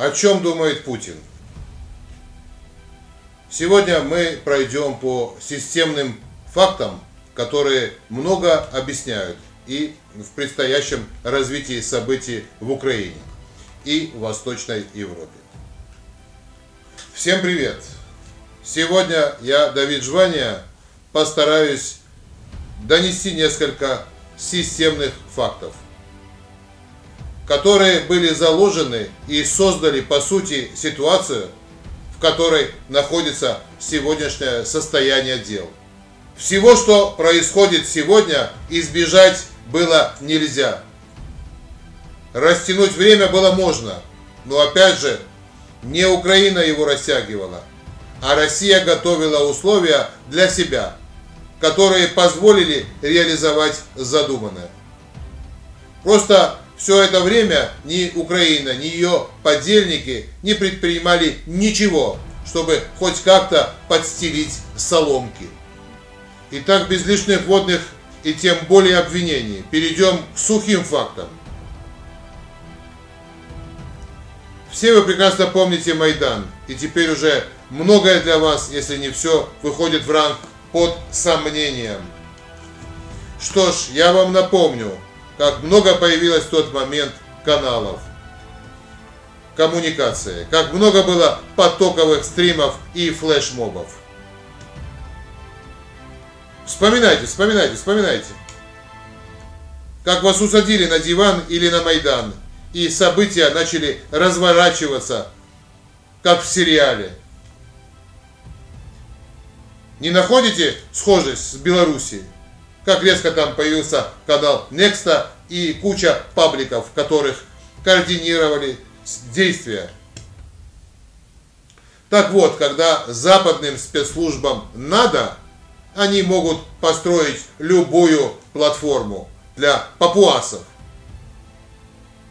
О чем думает Путин? Сегодня мы пройдем по системным фактам, которые много объясняют и в предстоящем развитии событий в Украине и в Восточной Европе. Всем привет! Сегодня я, Давид Жвания, постараюсь донести несколько системных фактов – которые были заложены и создали по сути ситуацию, в которой находится сегодняшнее состояние дел. Всего, что происходит сегодня, избежать было нельзя. Растянуть время было можно, но опять же, не Украина его растягивала, а Россия готовила условия для себя, которые позволили реализовать задуманное. Просто все это время ни Украина, ни ее подельники не предпринимали ничего, чтобы хоть как-то подстелить соломки. Итак, без лишних вводных и тем более обвинений, перейдем к сухим фактам. Все вы прекрасно помните Майдан, и теперь уже многое для вас, если не все, выходит в ранг под сомнением. Что ж, я вам напомню, как много появилось в тот момент каналов коммуникации, как много было потоковых стримов и флешмобов. Вспоминайте, вспоминайте, вспоминайте. Как вас усадили на диван или на Майдан, и события начали разворачиваться, как в сериале. Не находите схожесть с Белоруссией? Как резко там появился канал Nexta и куча пабликов, в которых координировали действия. Так вот, когда западным спецслужбам надо, они могут построить любую платформу для папуасов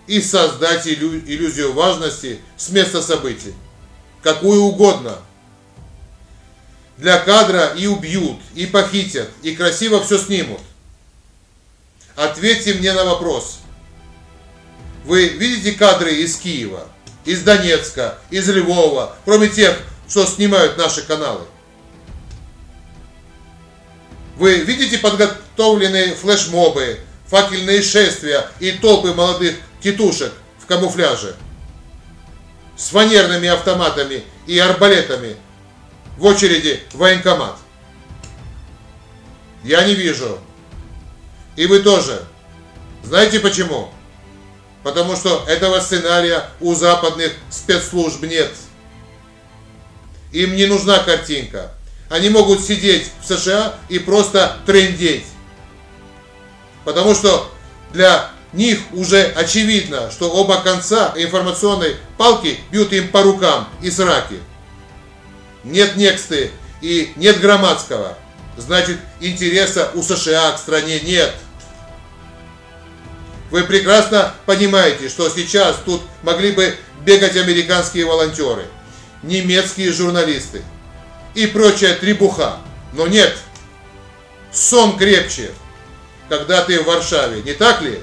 и создать иллюзию важности с места событий, какую угодно – для кадра и убьют, и похитят, и красиво все снимут. Ответьте мне на вопрос. Вы видите кадры из Киева, из Донецка, из Львова, кроме тех, что снимают наши каналы? Вы видите подготовленные флешмобы, факельные шествия и толпы молодых тетушек в камуфляже с фанерными автоматами и арбалетами в очереди в военкомат. Я не вижу. И вы тоже. Знаете почему? Потому что этого сценария у западных спецслужб нет. Им не нужна картинка. Они могут сидеть в США и просто трендеть. Потому что для них уже очевидно, что оба конца информационной палки бьют им по рукам и сраки нет Нексты и нет Громадского, значит интереса у США к стране нет. Вы прекрасно понимаете, что сейчас тут могли бы бегать американские волонтеры, немецкие журналисты и прочая требуха. Но нет, сон крепче, когда ты в Варшаве, не так ли?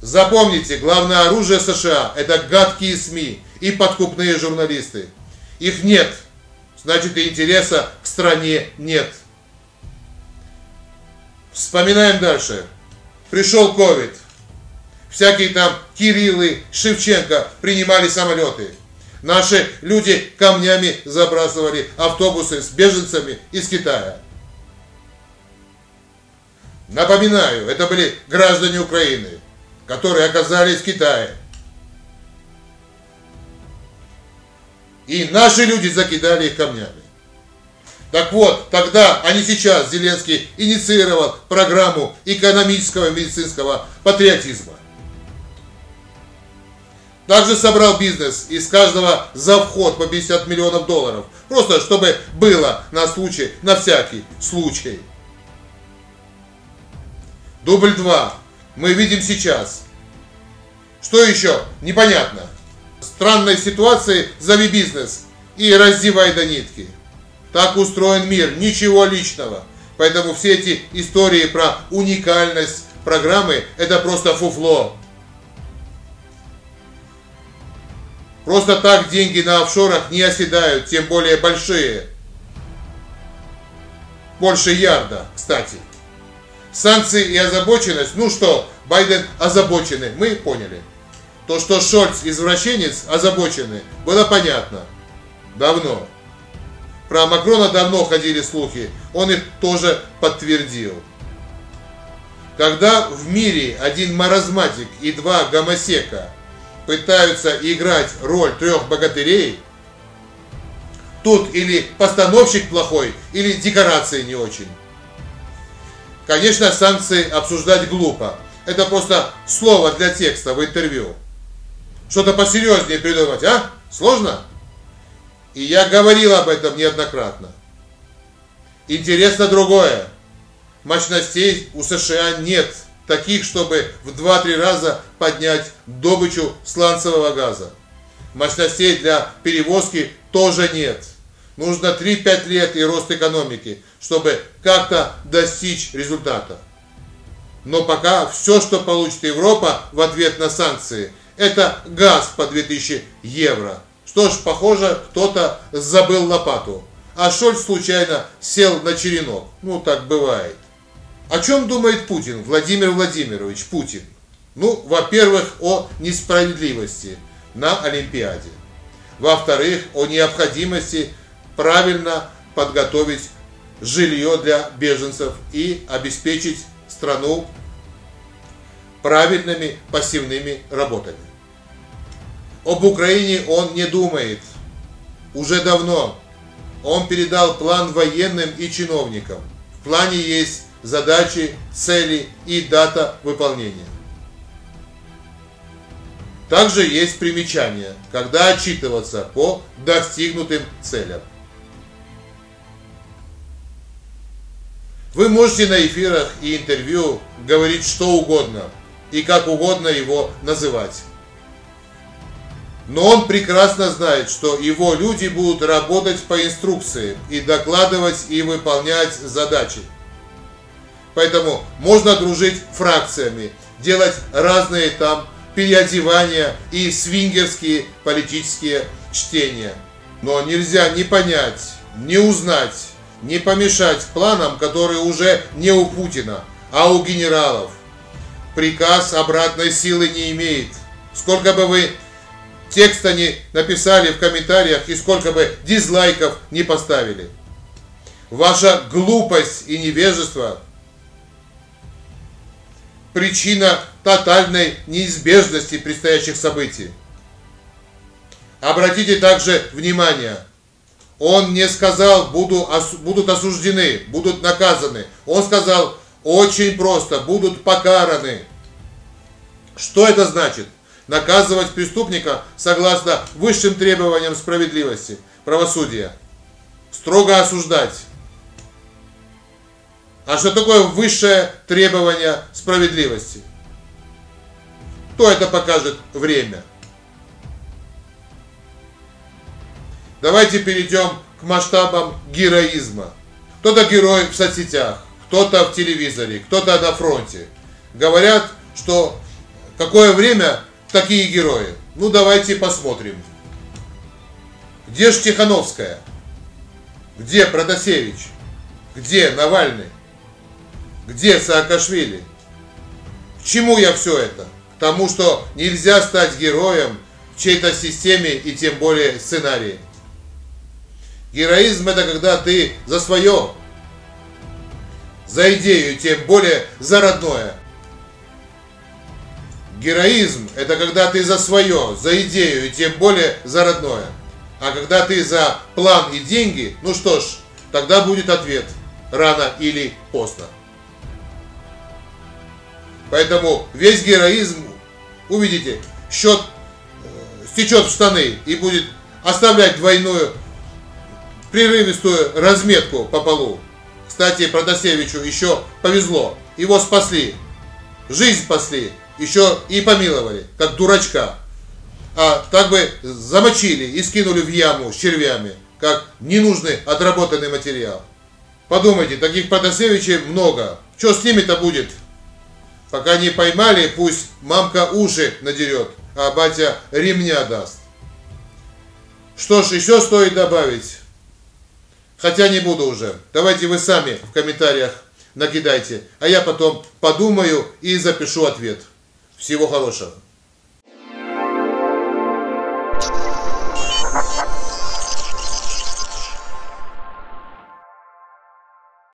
Запомните, главное оружие США – это гадкие СМИ и подкупные журналисты. Их нет, значит и интереса к стране нет. Вспоминаем дальше. Пришел ковид. Всякие там Кириллы, Шевченко принимали самолеты. Наши люди камнями забрасывали автобусы с беженцами из Китая. Напоминаю, это были граждане Украины которые оказались в Китае. И наши люди закидали их камнями. Так вот, тогда, а не сейчас, Зеленский инициировал программу экономического и медицинского патриотизма. Также собрал бизнес из каждого за вход по 50 миллионов долларов. Просто чтобы было на случай, на всякий случай. Дубль 2 мы видим сейчас. Что еще? Непонятно. Странной ситуации зови бизнес и раздевай до нитки. Так устроен мир, ничего личного. Поэтому все эти истории про уникальность программы – это просто фуфло. Просто так деньги на офшорах не оседают, тем более большие. Больше ярда, кстати. Санкции и озабоченность, ну что, Байден озабоченный, мы поняли. То, что Шольц извращенец озабоченный, было понятно. Давно. Про Макрона давно ходили слухи, он их тоже подтвердил. Когда в мире один маразматик и два гомосека пытаются играть роль трех богатырей, тут или постановщик плохой, или декорации не очень. Конечно, санкции обсуждать глупо. Это просто слово для текста в интервью. Что-то посерьезнее придумать, а? Сложно? И я говорил об этом неоднократно. Интересно другое. Мощностей у США нет таких, чтобы в 2-3 раза поднять добычу сланцевого газа. Мощностей для перевозки тоже нет. Нужно 3-5 лет и рост экономики, чтобы как-то достичь результата. Но пока все, что получит Европа в ответ на санкции, это газ по 2000 евро. Что ж, похоже, кто-то забыл лопату. А Шольц случайно сел на черенок. Ну, так бывает. О чем думает Путин, Владимир Владимирович Путин? Ну, во-первых, о несправедливости на Олимпиаде. Во-вторых, о необходимости правильно подготовить жилье для беженцев и обеспечить страну правильными пассивными работами. Об Украине он не думает. Уже давно. Он передал план военным и чиновникам. В плане есть задачи, цели и дата выполнения. Также есть примечания, когда отчитываться по достигнутым целям. Вы можете на эфирах и интервью говорить что угодно и как угодно его называть. Но он прекрасно знает, что его люди будут работать по инструкции и докладывать и выполнять задачи. Поэтому можно дружить фракциями, делать разные там переодевания и свингерские политические чтения. Но нельзя не понять, не узнать, не помешать планам, которые уже не у Путина, а у генералов. Приказ обратной силы не имеет. Сколько бы вы текста не написали в комментариях и сколько бы дизлайков не поставили. Ваша глупость и невежество – причина тотальной неизбежности предстоящих событий. Обратите также внимание, он не сказал, буду, будут осуждены, будут наказаны. Он сказал очень просто, будут покараны. Что это значит? Наказывать преступника согласно высшим требованиям справедливости, правосудия. Строго осуждать. А что такое высшее требование справедливости? То это покажет время. Давайте перейдем к масштабам героизма. Кто-то герой в соцсетях, кто-то в телевизоре, кто-то на фронте. Говорят, что какое время такие герои. Ну давайте посмотрим. Где же Тихановская? Где Протасевич? Где Навальный? Где Саакашвили? К чему я все это? К тому, что нельзя стать героем в чьей-то системе и тем более сценарии. Героизм это когда ты за свое, за идею, тем более за родное. Героизм это когда ты за свое, за идею и тем более за родное. А когда ты за план и деньги, ну что ж, тогда будет ответ рано или поздно. Поэтому весь героизм, увидите, счет э, стечет в штаны и будет оставлять двойную прерывистую разметку по полу. Кстати, Протасевичу еще повезло. Его спасли. Жизнь спасли. Еще и помиловали, как дурачка. А так бы замочили и скинули в яму с червями, как ненужный отработанный материал. Подумайте, таких Протасевичей много. Что с ними-то будет? Пока не поймали, пусть мамка уши надерет, а батя ремня даст. Что ж, еще стоит добавить. Хотя не буду уже. Давайте вы сами в комментариях накидайте, а я потом подумаю и запишу ответ. Всего хорошего.